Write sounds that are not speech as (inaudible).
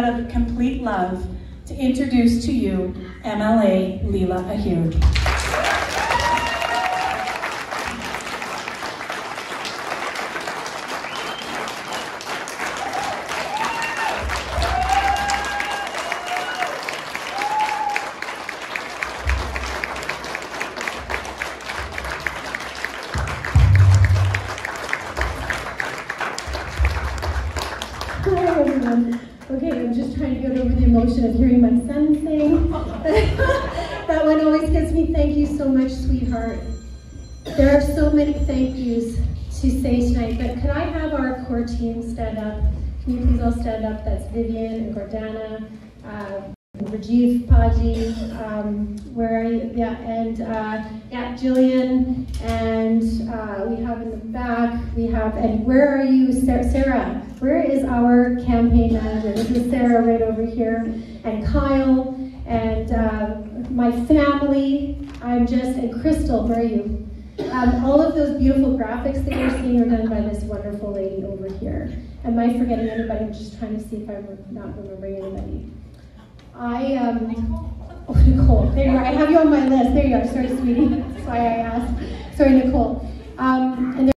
out of complete love to introduce to you MLA Leela Aheer. Hi everyone. Okay, I'm just trying to get over the emotion of hearing my son sing. (laughs) that one always gets me. Thank you so much, sweetheart. There are so many thank yous to say tonight, but could I have our core team stand up? Can you please all stand up? That's Vivian and Gordana, uh, Rajiv Paji, um, where are you? Yeah, and uh, yeah, Jillian, and uh, we have in the back, we have, and where are you, Sarah? Where is our campaign manager? This is Sarah right over here, and Kyle, and uh, my family. I'm just, and Crystal, where are you? Um, all of those beautiful graphics that you're seeing are done by this wonderful lady over here. Am I forgetting anybody? I'm just trying to see if I'm not remembering anybody. I, um, oh, (laughs) Nicole, there you are. I have you on my list. There you are. Sorry, sweetie. That's why I asked. Sorry, Nicole. Um, and